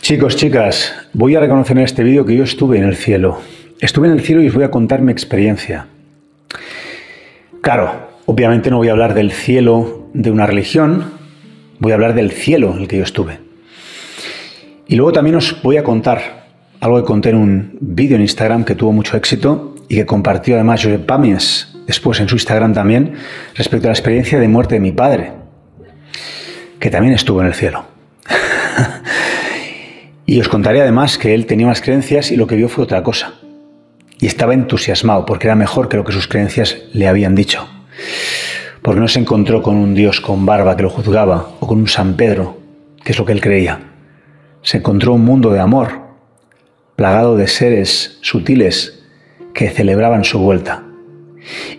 Chicos, chicas, voy a reconocer en este vídeo que yo estuve en el cielo. Estuve en el cielo y os voy a contar mi experiencia. Claro, obviamente no voy a hablar del cielo de una religión, voy a hablar del cielo en el que yo estuve. Y luego también os voy a contar algo que conté en un vídeo en Instagram que tuvo mucho éxito y que compartió además Josep Pamies después en su Instagram también respecto a la experiencia de muerte de mi padre, que también estuvo en el cielo. Y os contaré además que él tenía unas creencias y lo que vio fue otra cosa. Y estaba entusiasmado porque era mejor que lo que sus creencias le habían dicho. Porque no se encontró con un Dios con barba que lo juzgaba o con un San Pedro, que es lo que él creía. Se encontró un mundo de amor, plagado de seres sutiles que celebraban su vuelta.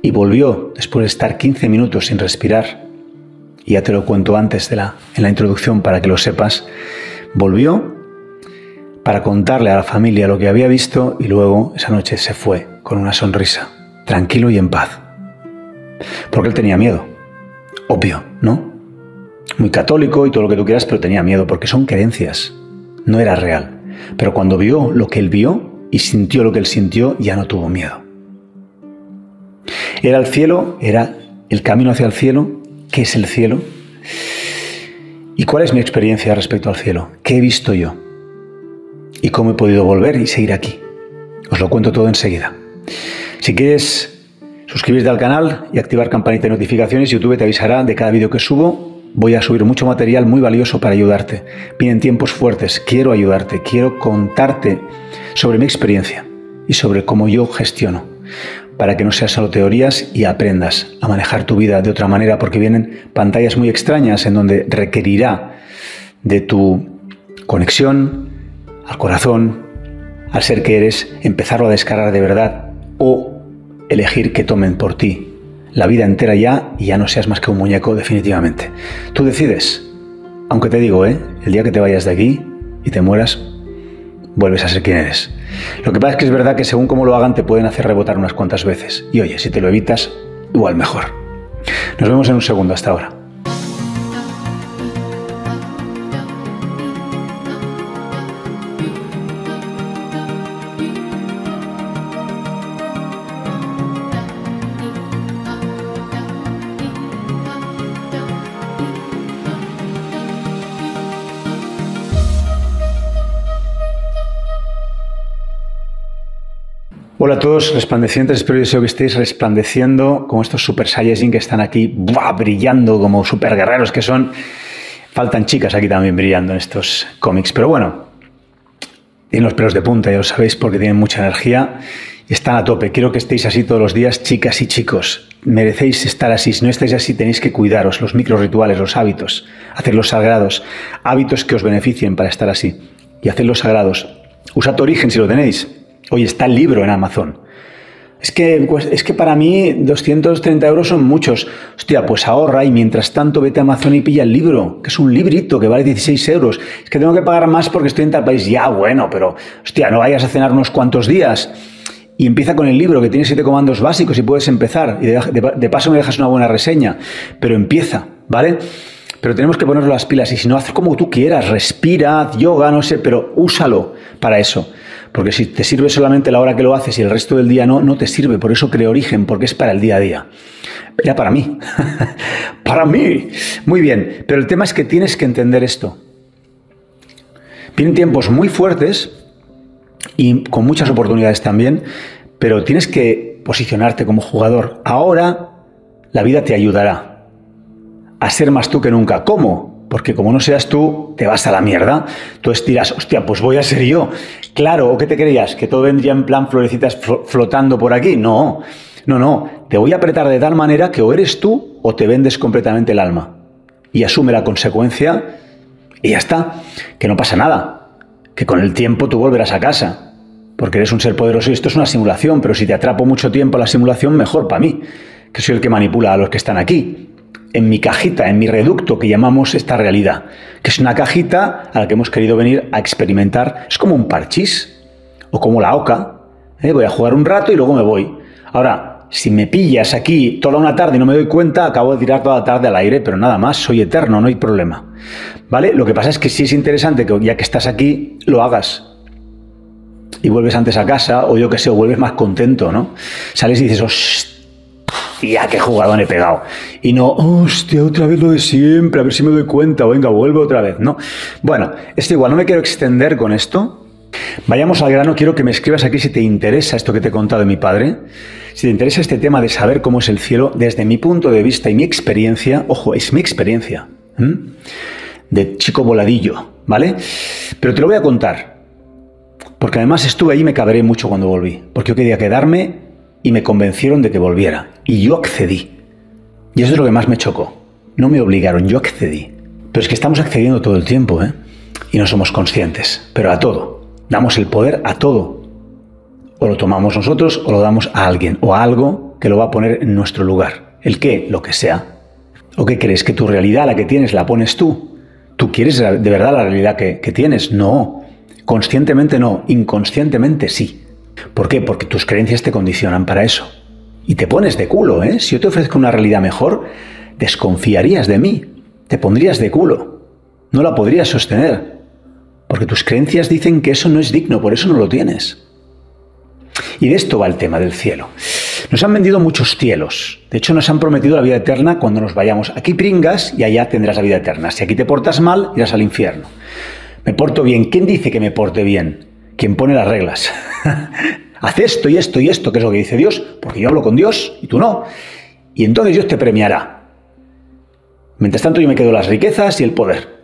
Y volvió, después de estar 15 minutos sin respirar, y ya te lo cuento antes de la, en la introducción para que lo sepas, volvió para contarle a la familia lo que había visto y luego esa noche se fue con una sonrisa, tranquilo y en paz. Porque él tenía miedo, obvio, ¿no? Muy católico y todo lo que tú quieras, pero tenía miedo porque son creencias, no era real. Pero cuando vio lo que él vio y sintió lo que él sintió, ya no tuvo miedo. Era el cielo, era el camino hacia el cielo. ¿Qué es el cielo? ¿Y cuál es mi experiencia respecto al cielo? ¿Qué he visto yo? ¿Y cómo he podido volver y seguir aquí? Os lo cuento todo enseguida. Si quieres suscribirte al canal y activar campanita de notificaciones, YouTube te avisará de cada vídeo que subo Voy a subir mucho material muy valioso para ayudarte. Vienen tiempos fuertes, quiero ayudarte, quiero contarte sobre mi experiencia y sobre cómo yo gestiono, para que no sean solo teorías y aprendas a manejar tu vida de otra manera, porque vienen pantallas muy extrañas en donde requerirá de tu conexión al corazón, al ser que eres, empezarlo a descargar de verdad o elegir que tomen por ti la vida entera ya y ya no seas más que un muñeco definitivamente. Tú decides. Aunque te digo, ¿eh? el día que te vayas de aquí y te mueras, vuelves a ser quien eres. Lo que pasa es que es verdad que según cómo lo hagan te pueden hacer rebotar unas cuantas veces. Y oye, si te lo evitas, igual mejor. Nos vemos en un segundo. Hasta ahora. Hola a todos, resplandecientes, espero que estéis resplandeciendo con estos Super Saiyajin que están aquí brillando como super guerreros que son. Faltan chicas aquí también brillando en estos cómics, pero bueno, tienen los pelos de punta, ya lo sabéis, porque tienen mucha energía y están a tope. Quiero que estéis así todos los días, chicas y chicos. Merecéis estar así. Si no estáis así, tenéis que cuidaros los micro rituales, los hábitos, hacerlos sagrados, hábitos que os beneficien para estar así y hacerlos sagrados. Usad tu origen si lo tenéis Oye, está el libro en Amazon. Es que, pues, es que para mí 230 euros son muchos. Hostia, pues ahorra y mientras tanto vete a Amazon y pilla el libro, que es un librito que vale 16 euros. Es que tengo que pagar más porque estoy en tal país. Ya, bueno, pero hostia, no vayas a cenar unos cuantos días. Y empieza con el libro que tiene siete comandos básicos y puedes empezar. Y de, paso me dejas una buena reseña. Pero empieza, ¿vale? Pero tenemos que poner las pilas y si no, haz como tú quieras, respira, yoga, no sé, pero úsalo para eso. Porque si te sirve solamente la hora que lo haces y el resto del día no, no te sirve. Por eso creo origen, porque es para el día a día. Era para mí. para mí. Muy bien. Pero el tema es que tienes que entender esto. Vienen tiempos muy fuertes y con muchas oportunidades también, pero tienes que posicionarte como jugador. Ahora la vida te ayudará a ser más tú que nunca. ¿Cómo? Porque como no seas tú, te vas a la mierda. Tú estiras, hostia, pues voy a ser yo. Claro, ¿o qué te creías? ¿Que todo vendría en plan florecitas flotando por aquí? No, no, no. Te voy a apretar de tal manera que o eres tú o te vendes completamente el alma. Y asume la consecuencia y ya está. Que no pasa nada. Que con el tiempo tú volverás a casa. Porque eres un ser poderoso y esto es una simulación, pero si te atrapo mucho tiempo a la simulación, mejor para mí, que soy el que manipula a los que están aquí en mi cajita, en mi reducto que llamamos esta realidad, que es una cajita a la que hemos querido venir a experimentar. Es como un parchís o como la oca. ¿eh? Voy a jugar un rato y luego me voy. Ahora, si me pillas aquí toda una tarde y no me doy cuenta, acabo de tirar toda la tarde al aire, pero nada más, soy eterno, no hay problema. ¿Vale? Lo que pasa es que sí es interesante que ya que estás aquí, lo hagas. Y vuelves antes a casa, o yo qué sé, o vuelves más contento, ¿no? Sales y dices, hostia, qué jugador he pegado. Y no, hostia, otra vez lo de siempre, a ver si me doy cuenta, venga, vuelvo otra vez, ¿no? Bueno, esto igual, no me quiero extender con esto. Vayamos al grano, quiero que me escribas aquí si te interesa esto que te he contado de mi padre, si te interesa este tema de saber cómo es el cielo desde mi punto de vista y mi experiencia, ojo, es mi experiencia, de chico voladillo, ¿vale? Pero te lo voy a contar, porque además estuve ahí y me cabré mucho cuando volví, porque yo quería quedarme y me convencieron de que volviera, y yo accedí. Y eso es lo que más me chocó. No me obligaron, yo accedí. Pero es que estamos accediendo todo el tiempo, ¿eh? Y no somos conscientes, pero a todo. Damos el poder a todo. O lo tomamos nosotros o lo damos a alguien o a algo que lo va a poner en nuestro lugar. El qué, lo que sea. ¿O qué crees? ¿Que tu realidad, la que tienes, la pones tú? ¿Tú quieres de verdad la realidad que, que tienes? No. Conscientemente no. Inconscientemente sí. ¿Por qué? Porque tus creencias te condicionan para eso. Y te pones de culo, ¿eh? Si yo te ofrezco una realidad mejor, desconfiarías de mí. Te pondrías de culo. No la podrías sostener. Porque tus creencias dicen que eso no es digno, por eso no lo tienes. Y de esto va el tema del cielo. Nos han vendido muchos cielos. De hecho, nos han prometido la vida eterna cuando nos vayamos. Aquí pringas y allá tendrás la vida eterna. Si aquí te portas mal, irás al infierno. Me porto bien. ¿Quién dice que me porte bien? Quien pone las reglas. Haz esto y esto y esto, que es lo que dice Dios, porque yo hablo con Dios y tú no. Y entonces Dios te premiará. Mientras tanto yo me quedo las riquezas y el poder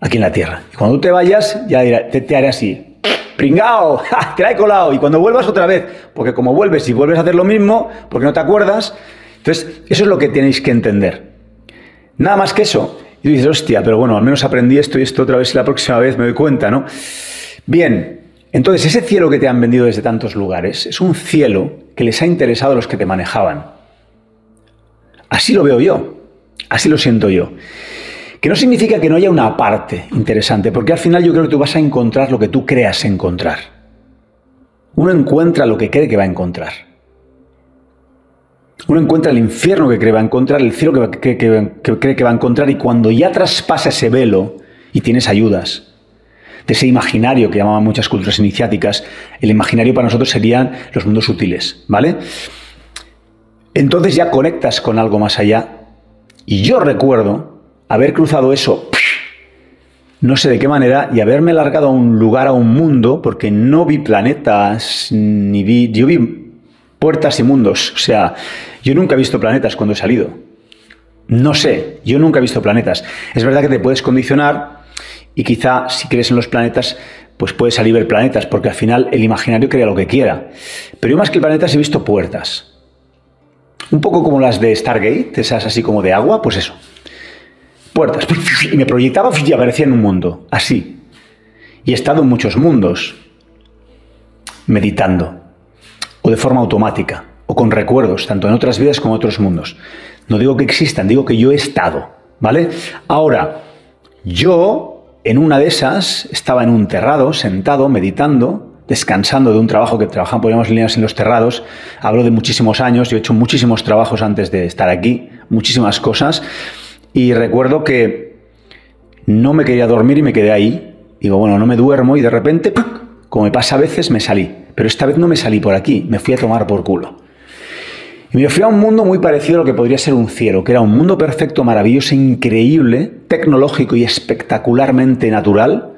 aquí en la tierra. Y cuando tú te vayas, ya te, haré así. ¡Pringao! ¡Te la he colado! Y cuando vuelvas otra vez, porque como vuelves y vuelves a hacer lo mismo, porque no te acuerdas, entonces eso es lo que tenéis que entender. Nada más que eso. Y tú dices, hostia, pero bueno, al menos aprendí esto y esto otra vez y la próxima vez me doy cuenta, ¿no? Bien, entonces ese cielo que te han vendido desde tantos lugares es un cielo que les ha interesado a los que te manejaban. Así lo veo yo, así lo siento yo. Que no significa que no haya una parte interesante, porque al final yo creo que tú vas a encontrar lo que tú creas encontrar. Uno encuentra lo que cree que va a encontrar. Uno encuentra el infierno que cree que va a encontrar, el cielo que, cree que va a encontrar, y cuando ya traspasa ese velo y tienes ayudas, de ese imaginario que llamaban muchas culturas iniciáticas, el imaginario para nosotros serían los mundos sutiles, ¿vale? Entonces ya conectas con algo más allá. Y yo recuerdo haber cruzado eso, no sé de qué manera, y haberme largado a un lugar, a un mundo, porque no vi planetas, ni vi, yo vi puertas y mundos. O sea, yo nunca he visto planetas cuando he salido. No sé, yo nunca he visto planetas. Es verdad que te puedes condicionar y quizá si crees en los planetas, pues puedes salir ver planetas, porque al final el imaginario crea lo que quiera. Pero yo más que planetas he visto puertas. Un poco como las de Stargate, esas así como de agua, pues eso puertas. Y me proyectaba y aparecía en un mundo, así. Y he estado en muchos mundos, meditando, o de forma automática, o con recuerdos, tanto en otras vidas como en otros mundos. No digo que existan, digo que yo he estado, ¿vale? Ahora, yo en una de esas estaba en un terrado, sentado, meditando, descansando de un trabajo que trabajan, podríamos líneas en los terrados. Hablo de muchísimos años, yo he hecho muchísimos trabajos antes de estar aquí, muchísimas cosas. Y recuerdo que no me quería dormir y me quedé ahí. Digo, bueno, no me duermo y de repente, como me pasa a veces, me salí. Pero esta vez no me salí por aquí, me fui a tomar por culo. Y me fui a un mundo muy parecido a lo que podría ser un cielo, que era un mundo perfecto, maravilloso, increíble, tecnológico y espectacularmente natural,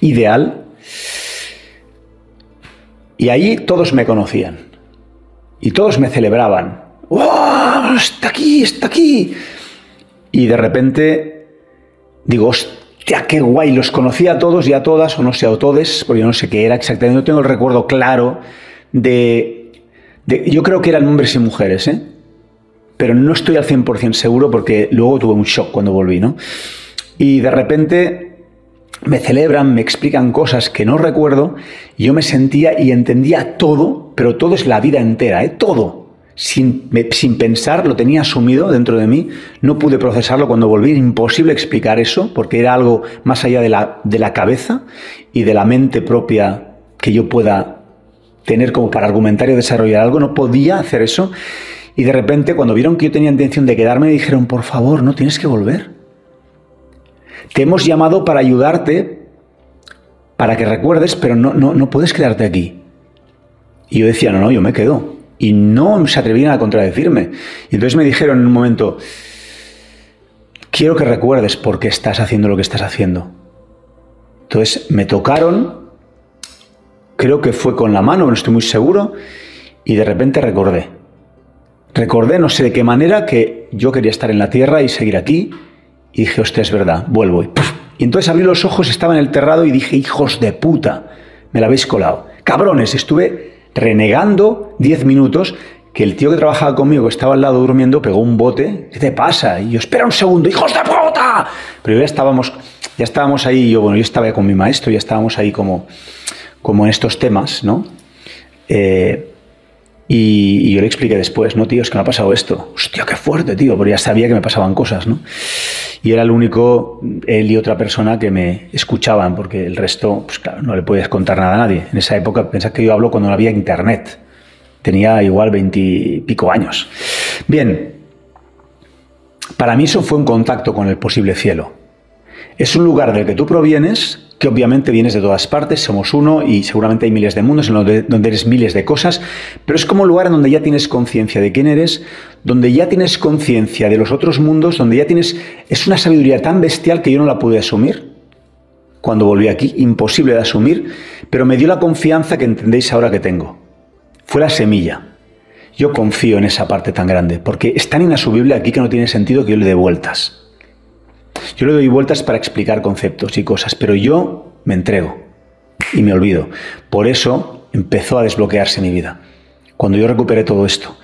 ideal. Y ahí todos me conocían. Y todos me celebraban. ¡Wow! ¡Está aquí! ¡Está aquí! y de repente digo, hostia, qué guay, los conocía a todos y a todas, o no sé, a todos, porque yo no sé qué era exactamente, no tengo el recuerdo claro de, yo creo que eran hombres y mujeres, ¿eh? pero no estoy al 100% seguro porque luego tuve un shock cuando volví, ¿no? Y de repente me celebran, me explican cosas que no recuerdo, y yo me sentía y entendía todo, pero todo es la vida entera, ¿eh? Todo sin, pensar, lo tenía asumido dentro de mí, no pude procesarlo cuando volví, imposible explicar eso, porque era algo más allá de la, de la cabeza y de la mente propia que yo pueda tener como para argumentar y desarrollar algo, no podía hacer eso. Y de repente, cuando vieron que yo tenía intención de quedarme, me dijeron, por favor, no tienes que volver. Te hemos llamado para ayudarte, para que recuerdes, pero no, no, no puedes quedarte aquí. Y yo decía, no, no, yo me quedo. Y no se atrevían a contradecirme. Y entonces me dijeron en un momento, quiero que recuerdes por qué estás haciendo lo que estás haciendo. Entonces me tocaron, creo que fue con la mano, no estoy muy seguro, y de repente recordé. Recordé, no sé de qué manera, que yo quería estar en la tierra y seguir aquí, y dije, hostia, es verdad, vuelvo. Y, y entonces abrí los ojos, estaba en el terrado y dije, hijos de puta, me la habéis colado. Cabrones, estuve renegando 10 minutos que el tío que trabajaba conmigo, que estaba al lado durmiendo, pegó un bote. ¿Qué te pasa? Y yo, espera un segundo, hijos de puta. Pero ya estábamos, ya estábamos ahí, yo, bueno, yo estaba con mi maestro, ya estábamos ahí como, como en estos temas, ¿no? Eh, y, yo le expliqué después, no, tío, es que me ha pasado esto. Hostia, qué fuerte, tío, porque ya sabía que me pasaban cosas, ¿no? Y era el único, él y otra persona que me escuchaban, porque el resto, pues claro, no le podías contar nada a nadie. En esa época, pensás que yo hablo cuando no había internet. Tenía igual veintipico años. Bien, para mí eso fue un contacto con el posible cielo. Es un lugar del que tú provienes, que obviamente vienes de todas partes, somos uno y seguramente hay miles de mundos en donde, eres miles de cosas, pero es como un lugar en donde ya tienes conciencia de quién eres, donde ya tienes conciencia de los otros mundos, donde ya tienes... Es una sabiduría tan bestial que yo no la pude asumir cuando volví aquí, imposible de asumir, pero me dio la confianza que entendéis ahora que tengo. Fue la semilla. Yo confío en esa parte tan grande, porque es tan inasumible aquí que no tiene sentido que yo le dé vueltas. Yo le doy vueltas para explicar conceptos y cosas, pero yo me entrego y me olvido. Por eso empezó a desbloquearse mi vida. Cuando yo recuperé todo esto.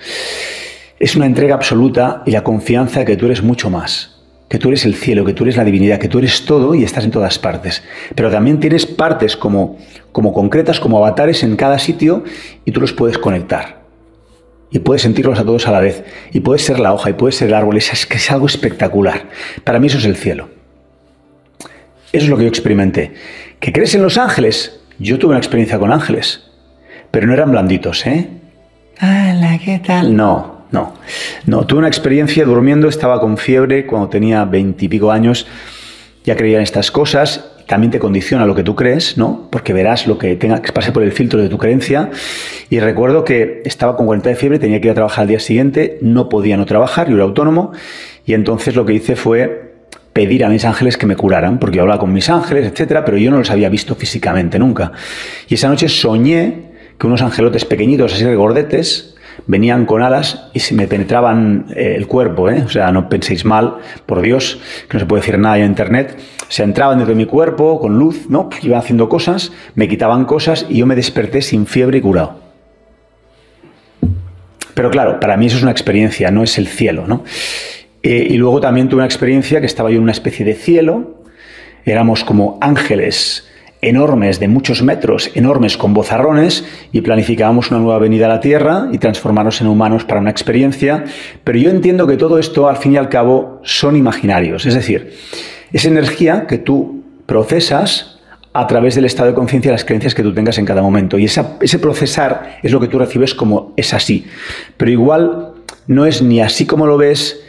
Es una entrega absoluta y la confianza que tú eres mucho más, que tú eres el cielo, que tú eres la divinidad, que tú eres todo y estás en todas partes. Pero también tienes partes como, como concretas, como avatares en cada sitio y tú los puedes conectar y puedes sentirlos a todos a la vez. Y puedes ser la hoja y puedes ser el árbol. Es, que es algo espectacular. Para mí eso es el cielo. Eso es lo que yo experimenté. ¿Que crees en los ángeles? Yo tuve una experiencia con ángeles. Pero no eran blanditos, ¿eh? Hola, ¿qué tal? No, no. No, tuve una experiencia durmiendo, estaba con fiebre cuando tenía veintipico años. Ya creía en estas cosas también te condiciona lo que tú crees, ¿no? Porque verás lo que tenga que pase por el filtro de tu creencia. Y recuerdo que estaba con 40 de fiebre, tenía que ir a trabajar al día siguiente, no podía no trabajar, yo era autónomo, y entonces lo que hice fue pedir a mis ángeles que me curaran, porque yo hablaba con mis ángeles, etcétera, pero yo no los había visto físicamente nunca. Y esa noche soñé que unos angelotes pequeñitos, así gordetes, venían con alas y se me penetraban eh, el cuerpo, ¿eh? o sea, no penséis mal, por Dios, que no se puede decir nada en internet, se entraban dentro de mi cuerpo con luz, ¿no? Iban haciendo cosas, me quitaban cosas y yo me desperté sin fiebre y curado. Pero claro, para mí eso es una experiencia, no es el cielo, ¿no? Eh, y luego también tuve una experiencia que estaba yo en una especie de cielo, éramos como ángeles enormes de muchos metros, enormes con bozarrones, y planificábamos una nueva venida a la Tierra y transformarnos en humanos para una experiencia. Pero yo entiendo que todo esto, al fin y al cabo, son imaginarios. Es decir, es energía que tú procesas a través del estado de conciencia y las creencias que tú tengas en cada momento. Y ese procesar es lo que tú recibes como es así. Pero igual no es ni así como lo ves,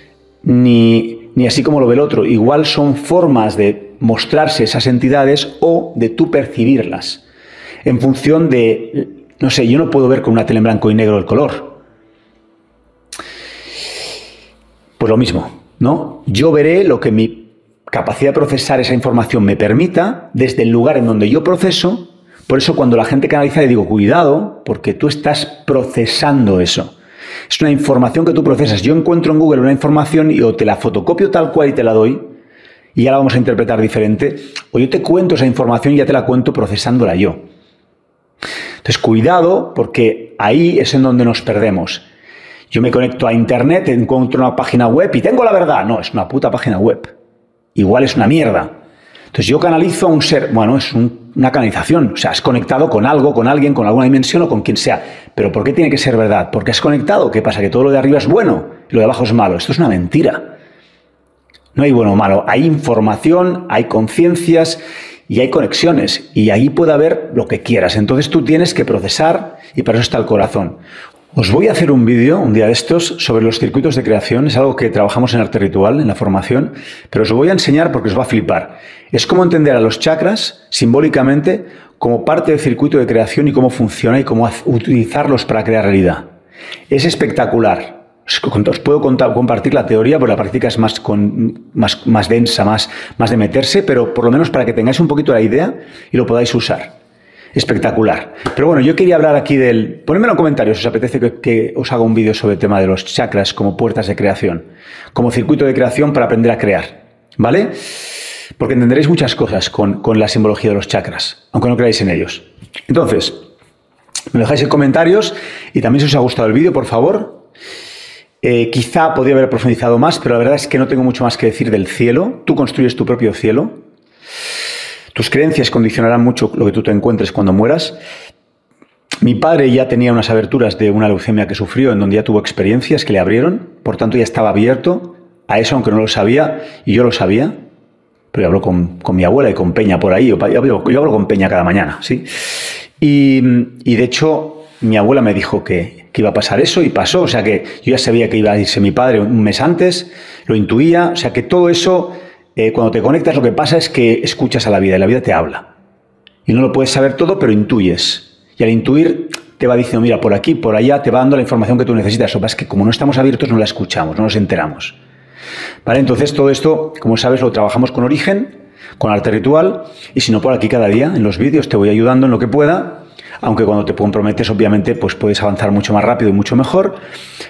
ni, ni así como lo ve el otro. Igual son formas de mostrarse esas entidades o de tú percibirlas. En función de, no sé, yo no puedo ver con una tele en blanco y negro el color. Pues lo mismo, ¿no? Yo veré lo que mi capacidad de procesar esa información me permita desde el lugar en donde yo proceso. Por eso cuando la gente canaliza le digo, cuidado, porque tú estás procesando eso. Es una información que tú procesas. Yo encuentro en Google una información y o te la fotocopio tal cual y te la doy, y ya la vamos a interpretar diferente, o yo te cuento esa información y ya te la cuento procesándola yo. Entonces, cuidado, porque ahí es en donde nos perdemos. Yo me conecto a Internet, encuentro una página web y tengo la verdad. No, es una puta página web. Igual es una mierda. Entonces yo canalizo a un ser, bueno, es una canalización, o sea, has conectado con algo, con alguien, con alguna dimensión o con quien sea. Pero ¿por qué tiene que ser verdad? ¿Porque has conectado? ¿Qué pasa? ¿Que todo lo de arriba es bueno y lo de abajo es malo? Esto es una mentira. No hay bueno o malo, hay información, hay conciencias y hay conexiones y ahí puede haber lo que quieras. Entonces tú tienes que procesar y para eso está el corazón. Os voy a hacer un vídeo un día de estos sobre los circuitos de creación. Es algo que trabajamos en arte ritual, en la formación, pero os voy a enseñar porque os va a flipar. Es cómo entender a los chakras simbólicamente como parte del circuito de creación y cómo funciona y cómo utilizarlos para crear realidad. Es espectacular. Os puedo compartir la teoría, pero la práctica es más, densa, más, de meterse, pero por lo menos para que tengáis un poquito la idea y lo podáis usar espectacular. Pero bueno, yo quería hablar aquí del... Ponedmelo en comentarios si os apetece que, os haga un vídeo sobre el tema de los chakras como puertas de creación, como circuito de creación para aprender a crear, ¿vale? Porque entenderéis muchas cosas con, la simbología de los chakras, aunque no creáis en ellos. Entonces, me lo dejáis en comentarios y también si os ha gustado el vídeo, por favor. Eh, quizá podría haber profundizado más, pero la verdad es que no tengo mucho más que decir del cielo. Tú construyes tu propio cielo. Tus creencias condicionarán mucho lo que tú te encuentres cuando mueras. Mi padre ya tenía unas aberturas de una leucemia que sufrió, en donde ya tuvo experiencias que le abrieron, por tanto ya estaba abierto a eso, aunque no lo sabía, y yo lo sabía, pero yo hablo con, mi abuela y con Peña por ahí, yo, hablo, con Peña cada mañana, ¿sí? Y, de hecho, mi abuela me dijo que, iba a pasar eso y pasó, o sea que yo ya sabía que iba a irse mi padre un mes antes, lo intuía, o sea que todo eso eh, cuando te conectas lo que pasa es que escuchas a la vida y la vida te habla. Y no lo puedes saber todo, pero intuyes. Y al intuir te va diciendo, mira, por aquí, por allá, te va dando la información que tú necesitas. Lo que pasa es que como no estamos abiertos no la escuchamos, no nos enteramos. ¿Vale? Entonces todo esto, como sabes, lo trabajamos con origen, con arte ritual, y si no por aquí cada día, en los vídeos, te voy ayudando en lo que pueda, aunque cuando te comprometes, obviamente, pues puedes avanzar mucho más rápido y mucho mejor,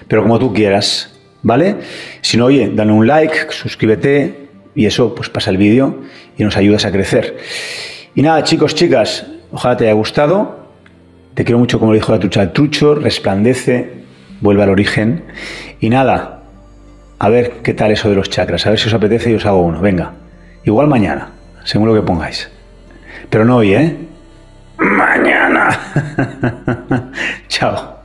pero como tú quieras, ¿vale? Si no, oye, dale un like, suscríbete, y eso pues pasa el vídeo y nos ayudas a crecer. Y nada, chicos, chicas, ojalá te haya gustado. Te quiero mucho, como dijo la trucha, trucho, resplandece, vuelve al origen. Y nada, a ver qué tal eso de los chakras, a ver si os apetece y os hago uno. Venga, igual mañana, según lo que pongáis. Pero no hoy, ¿eh? Mañana. Chao.